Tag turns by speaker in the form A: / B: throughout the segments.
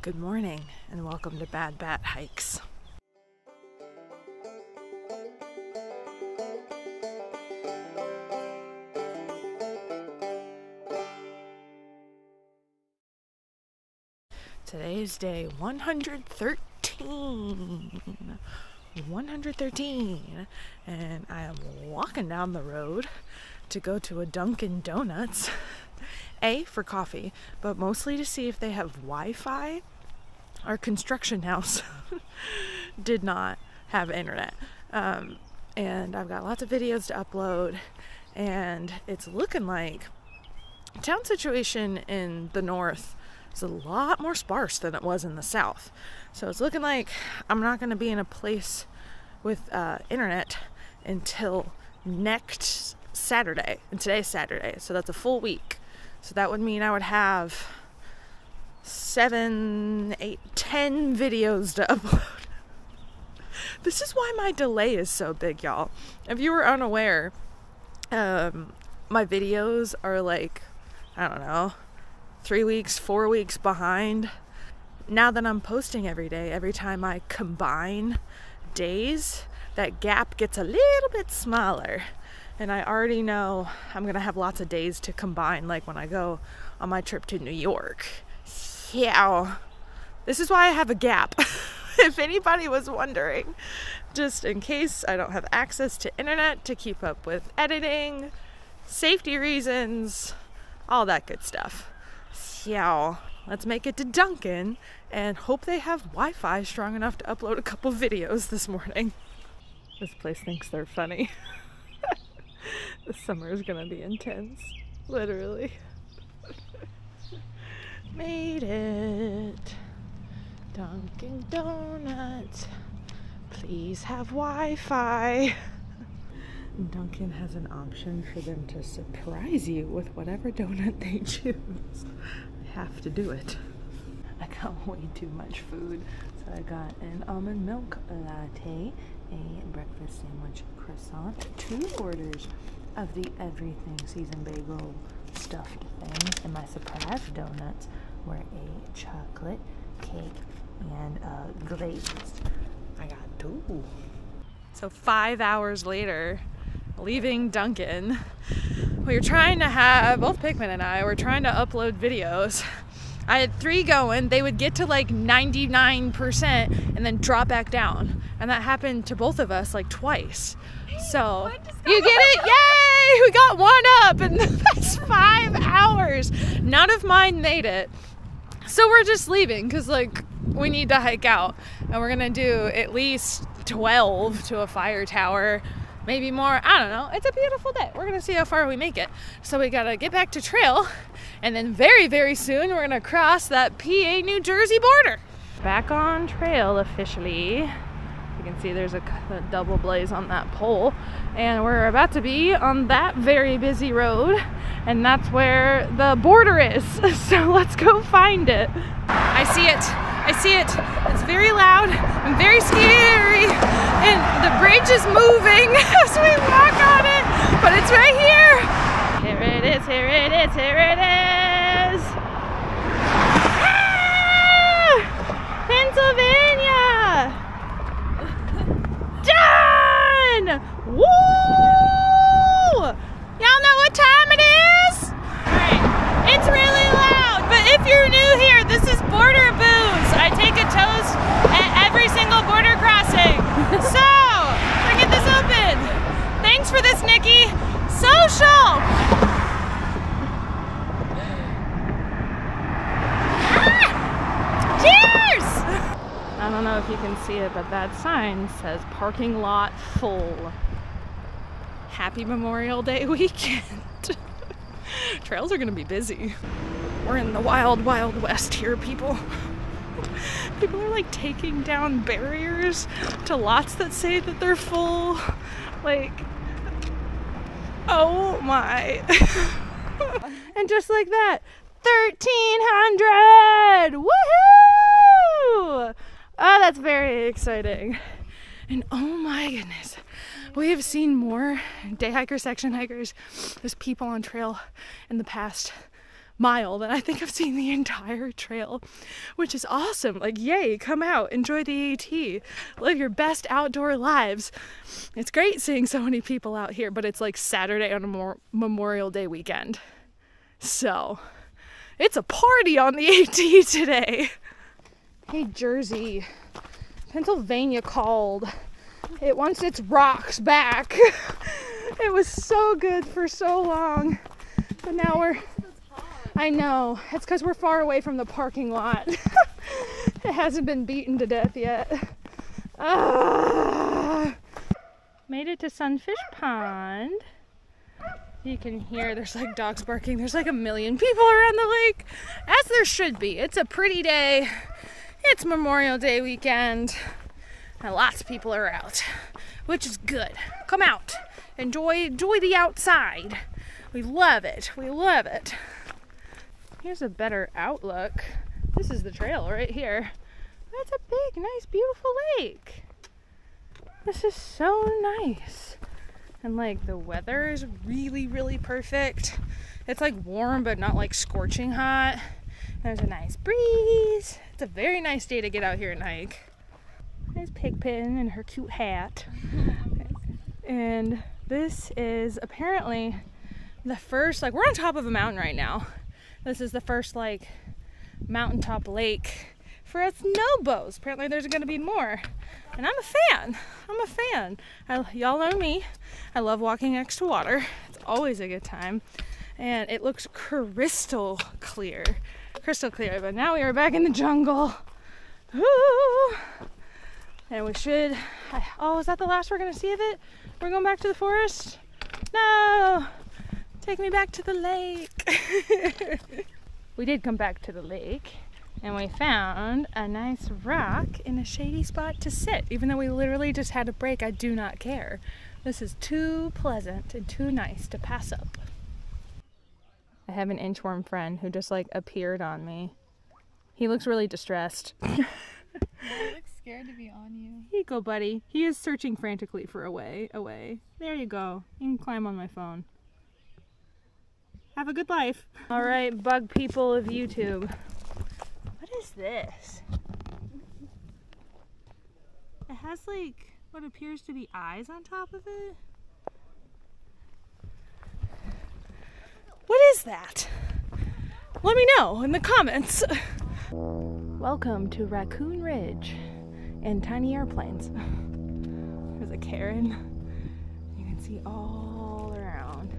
A: Good morning and welcome to Bad Bat Hikes. Today is day 113. 113. And I am walking down the road to go to a Dunkin' Donuts. A, for coffee, but mostly to see if they have Wi Fi. Our construction house did not have internet. Um, and I've got lots of videos to upload, and it's looking like town situation in the north is a lot more sparse than it was in the south. So it's looking like I'm not going to be in a place with uh, internet until next Saturday. And today's Saturday, so that's a full week. So that would mean I would have seven, eight, ten videos to upload. this is why my delay is so big, y'all. If you were unaware, um, my videos are like, I don't know, three weeks, four weeks behind. Now that I'm posting every day, every time I combine days, that gap gets a little bit smaller and I already know I'm gonna have lots of days to combine, like when I go on my trip to New York. Yeah, this is why I have a gap. if anybody was wondering, just in case I don't have access to internet to keep up with editing, safety reasons, all that good stuff. Yeah, let's make it to Dunkin' and hope they have Wi Fi strong enough to upload a couple videos this morning. This place thinks they're funny. the summer is gonna be intense. Literally. Made it. Dunkin' Donuts. Please have Wi Fi. Dunkin' has an option for them to surprise you with whatever donut they choose. I have to do it. I got way too much food. So I got an almond milk latte, a breakfast sandwich croissant, two orders of the everything seasoned bagel stuffed things, and my surprise donuts were a chocolate cake and uh, glazed. I got two. So five hours later, leaving Dunkin', we were trying to have both Pigpen and I were trying to upload videos. I had three going. They would get to like 99% and then drop back down. And that happened to both of us like twice. So you get it? Yay! We got one up in the past five hours. None of mine made it. So we're just leaving because like we need to hike out. And we're gonna do at least 12 to a fire tower maybe more. I don't know. It's a beautiful day. We're gonna see how far we make it. So we gotta get back to trail, and then very, very soon we're gonna cross that PA New Jersey border. Back on trail officially. You can see there's a, a double blaze on that pole, and we're about to be on that very busy road, and that's where the border is. So let's go find it. I see it. I see it. It's very loud and very scary. And the bridge is moving as we walk on it, but it's right here. Here it is, here it is, here it is. Ah! Pennsylvania! Done! Woo! Y'all know what time it is? Alright, it's really loud, but if you're new here, this is Border Booze. I take a toast at every single border crossing. so, we're get this open. Thanks for this, Nikki. Social! Ah! Cheers! I don't know if you can see it, but that sign says parking lot full. Happy Memorial Day weekend. Trails are gonna be busy. We're in the wild, wild west here, people. People are like taking down barriers to lots that say that they're full. Like, oh my. and just like that, 1300! Woohoo! Oh, that's very exciting. And oh my goodness, we have seen more day hikers, section hikers, there's people on trail in the past mile than I think I've seen the entire trail, which is awesome. Like, yay, come out, enjoy the AT, live your best outdoor lives. It's great seeing so many people out here, but it's like Saturday on a Memorial Day weekend. So, it's a party on the AT today. Hey, Jersey. Pennsylvania called. It wants its rocks back. it was so good for so long. But now we're. I know. It's because we're far away from the parking lot. it hasn't been beaten to death yet. Ah. Made it to Sunfish Pond. You can hear there's like dogs barking. There's like a million people around the lake, as there should be. It's a pretty day. It's Memorial Day weekend, and lots of people are out, which is good. Come out, enjoy, enjoy the outside. We love it. We love it. Here's a better outlook. This is the trail right here. That's a big, nice, beautiful lake. This is so nice. And like the weather is really, really perfect. It's like warm, but not like scorching hot. There's a nice breeze. It's a very nice day to get out here and hike. There's Pigpen and her cute hat. And this is apparently the first, like, we're on top of a mountain right now. This is the first, like, mountaintop lake for us NOBOs. Apparently, there's going to be more. And I'm a fan. I'm a fan. Y'all know me. I love walking next to water. It's always a good time. And it looks crystal clear crystal clear. But now we are back in the jungle. Ooh. And we should. Oh, is that the last we're gonna see of it? We're going back to the forest? No! Take me back to the lake. we did come back to the lake and we found a nice rock in a shady spot to sit. Even though we literally just had a break, I do not care. This is too pleasant and too nice to pass up. I have an inchworm friend who just like appeared on me. He looks really distressed.
B: he looks scared to be on you.
A: Here you go, buddy. He is searching frantically for a way away. There you go. You can climb on my phone. Have a good life. All right, bug people of YouTube. What is this? It has like what appears to be eyes on top of it. What is that? Let me know in the comments. Welcome to Raccoon Ridge and tiny airplanes. There's a Karen. You can see all around.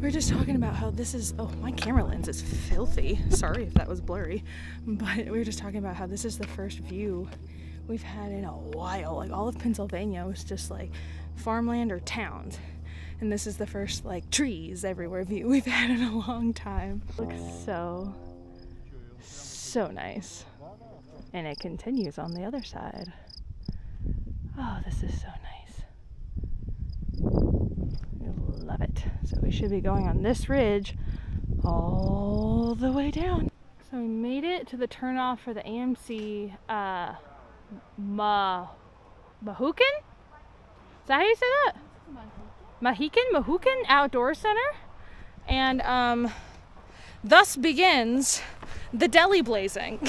A: We are just talking about how this is. Oh, my camera lens is filthy. Sorry if that was blurry. But we were just talking about how this is the first view we've had in a while. Like all of Pennsylvania was just like farmland or towns and this is the first like trees everywhere view we've had in a long time. Looks so, so nice. And it continues on the other side. Oh, this is so nice. I love it. So we should be going on this ridge all the way down. So we made it to the turnoff for the AMC uh, Ma Mahukin? Is that how you say that? Mahican, Mahukan Outdoor Center. And um, thus begins the deli blazing.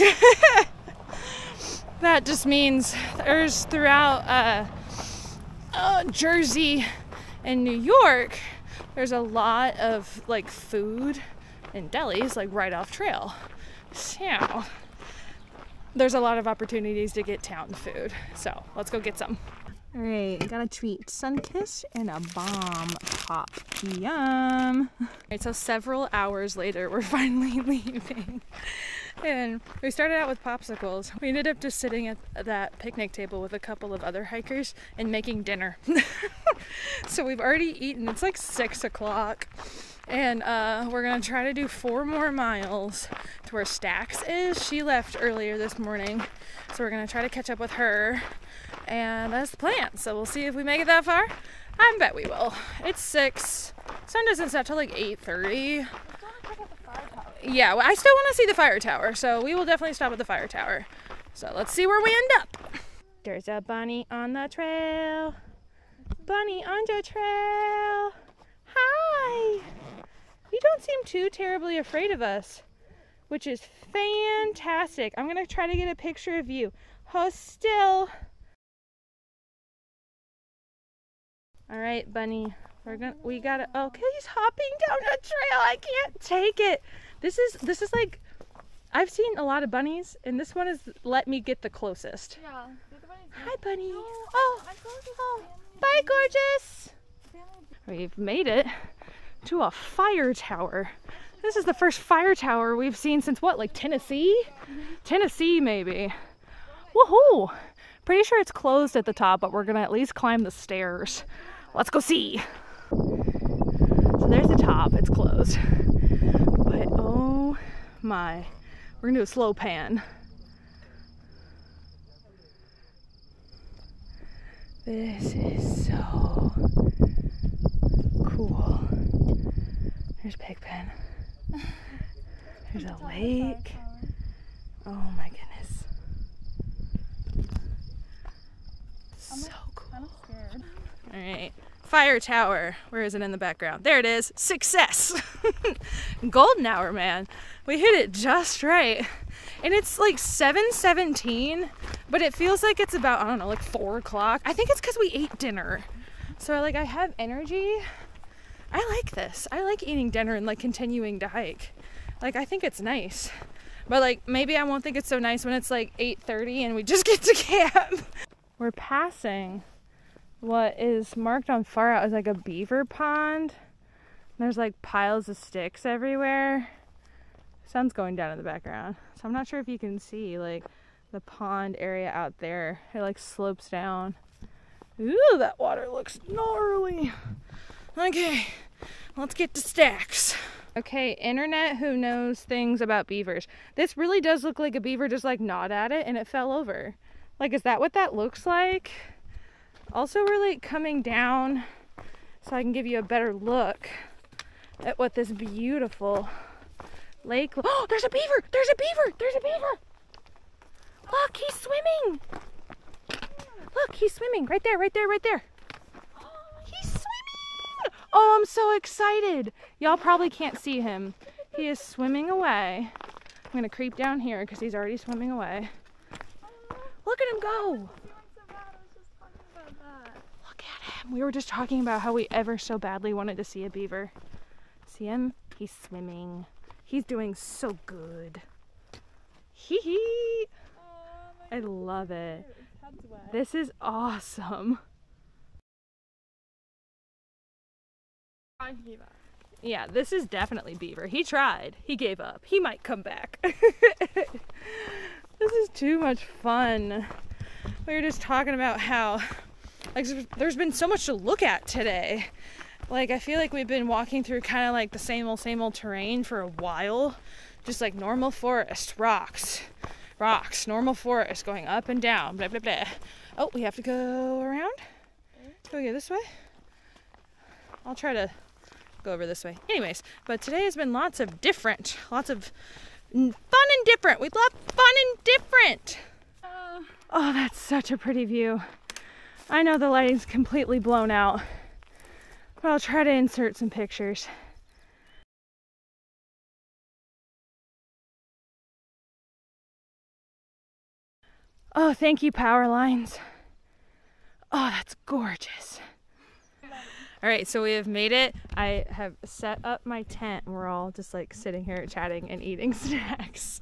A: that just means there's throughout uh, uh, Jersey and New York, there's a lot of like food and delis like right off trail. So there's a lot of opportunities to get town food. So let's go get some. All right, got a treat. Sunkist and a bomb pop. Yum. All right, so several hours later, we're finally leaving. And we started out with popsicles. We ended up just sitting at that picnic table with a couple of other hikers and making dinner. so we've already eaten. It's like six o'clock. And uh, we're gonna try to do four more miles to where Stacks is. She left earlier this morning. So we're gonna try to catch up with her and that's the plan. So we'll see if we make it that far. I bet we will. It's six. Sun doesn't set till like 8:30. Yeah, well, I still want to see the fire tower, so we will definitely stop at the fire tower. So let's see where we end up. There's a bunny on the trail. Bunny on the trail. Hi. you don't seem too terribly afraid of us, which is fantastic. I'm gonna try to get a picture of you. Hold still. All right, bunny. We're gonna we gotta oh, okay, he's hopping down a trail. I can't take it. This is this is like I've seen a lot of bunnies and this one is let me get the closest.
B: Yeah. The other one is
A: Hi bunny.
B: No,
A: oh,
B: I feel like it's
A: oh bye gorgeous. We've made it to a fire tower. This is the first fire tower we've seen since what, like Tennessee? Tennessee, maybe. Woohoo! Pretty sure it's closed at the top, but we're gonna at least climb the stairs. Let's go see. So there's the top, it's closed. But oh my, we're gonna do a slow pan. This is so cool. There's Pigpen. There's a
B: Top of the
A: lake. Oh my goodness.
B: I'm,
A: So cool.
B: kind of scared.
A: All right. Fire tower. Where is it in the background? There it is. Success. Golden hour, man. We hit it just right. And it's like 7:17, but it feels like it's about I don't know, like four o'clock. I think it's because we ate dinner, so like I have energy. I like this. I like eating dinner and like continuing to hike. Like I think it's nice, but like maybe I won't think it's so nice when it's like 8:30 and we just get to camp. We're passing what is marked on FarOut is like a beaver pond. There's like piles of sticks everywhere. Sun's going down in the background. So I'm not sure if you can see like the pond area out there. It like slopes down. Ooh, that water looks gnarly. Okay, let's get to Stacks. Okay, internet who knows things about beavers. This really does look like a beaver just like gnawed at it and it fell over. Like, is that what that looks like? Also, we're like coming down so I can give you a better look at what this beautiful lake. Oh, there's a beaver! There's a beaver! There's a beaver! Look, he's swimming! Look, he's swimming right there, right there, right there. He's swimming! Oh, I'm so excited. Y'all probably can't see him. He is swimming away. I'm gonna creep down here because he's already swimming away. Look at him go!
B: Feeling so bad. I was just talking about that.
A: Look at him. We were just talking about how we ever so badly wanted to see a beaver. See him? He's swimming. He's doing so good. Hee hee.
B: Oh
A: I love it.
B: His head's wet.
A: This is awesome.
B: I gave up.
A: Yeah, this is definitely Beaver. He tried. He gave up. He might come back. this is too much fun. We were just talking about how like there's been so much to look at today. Like I feel like we've been walking through kind of like the same old same old terrain for a while. Just like normal forest, rocks, rocks, normal forest going up and down, blah blah blah. Oh, we have to go around. Can we go this way? I'll try to go over this way. Anyways, but today has been lots of different, lots of fun and different. We love fun and different.
B: Uh,
A: Oh, that's such a pretty view. I know the lighting's completely blown out, but I'll try to insert some pictures. Oh, thank you, power lines. Oh, that's gorgeous. All right, so we have made it. I have set up my tent we're all just like sitting here chatting and eating snacks.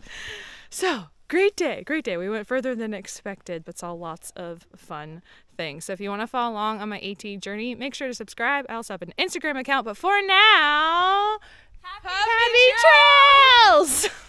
A: So, great day, great day. We went further than expected, but saw lots of fun things. So, if you want to follow along on my AT journey, make sure to subscribe. I also have an Instagram account, but for now, happy, happy, happy trails! trails!